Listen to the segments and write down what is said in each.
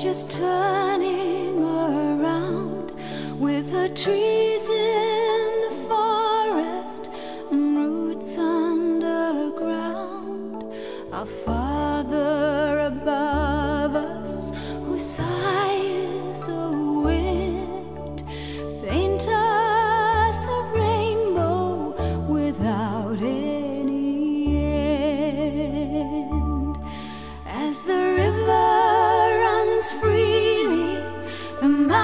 just turning around with her trees in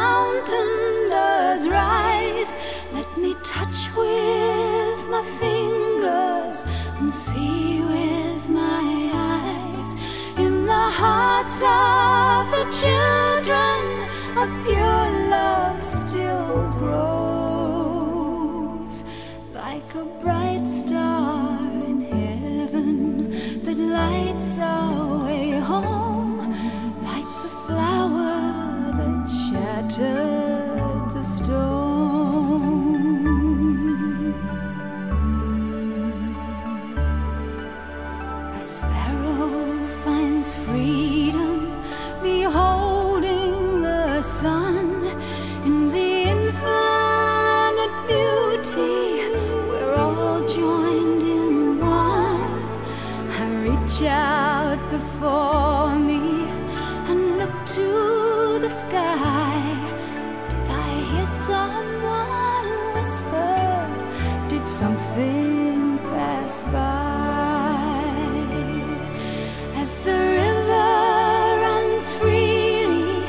mountain does rise. Let me touch with my fingers and see with my eyes. In the hearts of the children, a pure love still grows like a bright star finds freedom beholding the sun in the infinite beauty. We're all joined in one. I reach out before me and look to the sky. Did I hear someone whisper? Did something pass by? The river runs freely,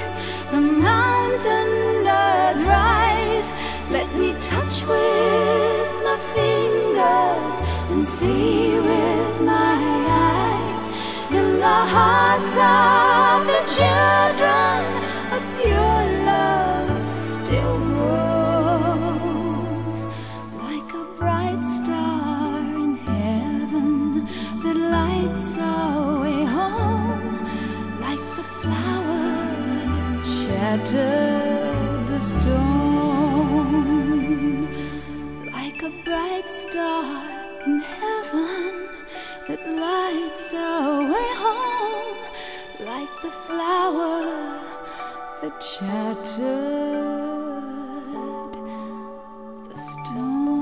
the mountain does rise. Let me touch with my fingers and see with my eyes. In the hearts of the children, shattered the stone, like a bright star in heaven that lights our way home, like the flower that shattered the stone.